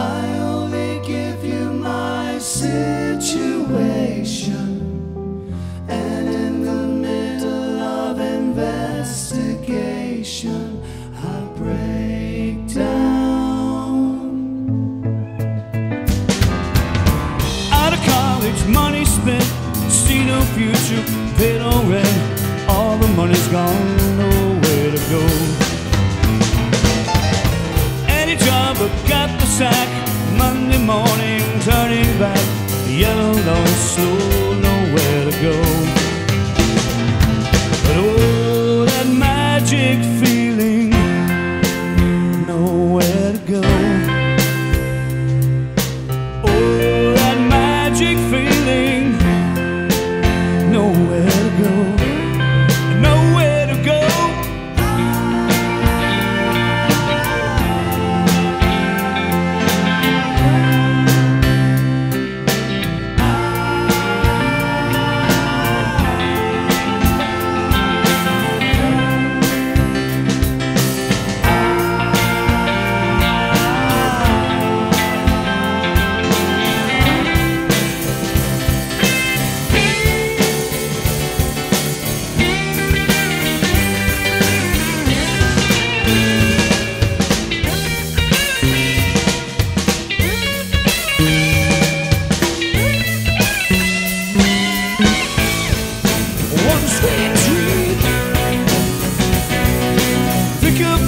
I only give you my situation, and in the middle of investigation, I break down. Out of college, money spent, see no future. Sack. Monday morning, turning back. Yellow don't slow, nowhere to go. But oh, that magic feeling, nowhere to go.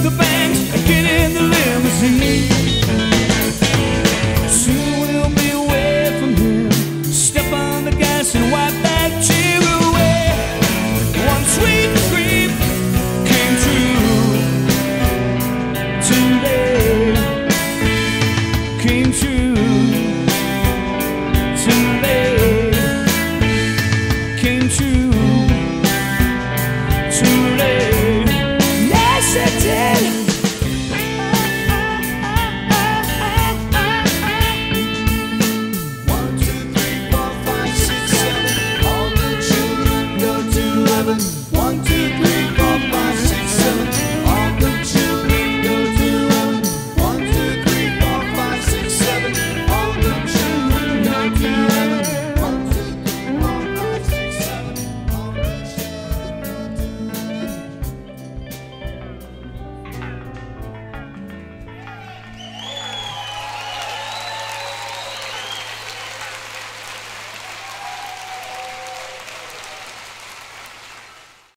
The bags and in the limousine. Soon we'll be away from him. Step on the gas and wipe that away. One sweet dream came true today. Came true today.